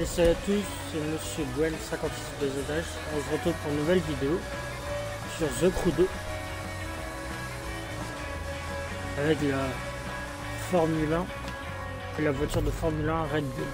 Et salut à tous, c'est Monsieur Gwen 56 BZH. On se retrouve pour une nouvelle vidéo sur The Crew 2 avec la Formule 1 et la voiture de Formule 1 Red Bull.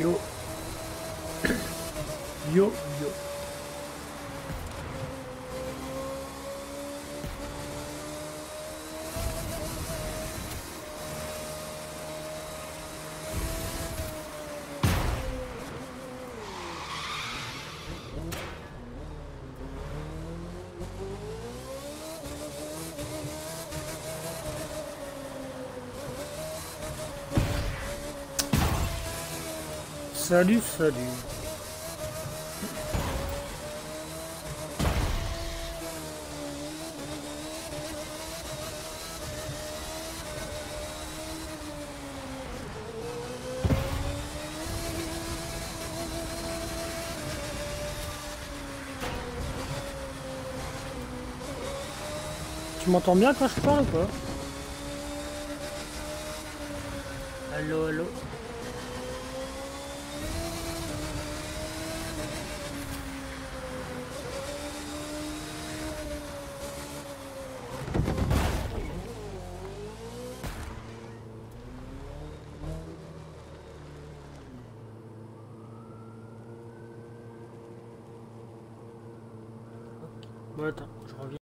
よ。よ。よ。Salut, salut. Tu m'entends bien quand je parle ou pas? Allô, allô? Attends, je reviens.